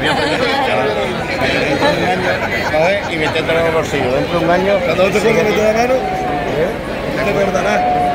Te quiero. Sería Coge y métetelo en el bolsillo. Dentro de un año. Cuando no te acuerdas de la mano, acordarás.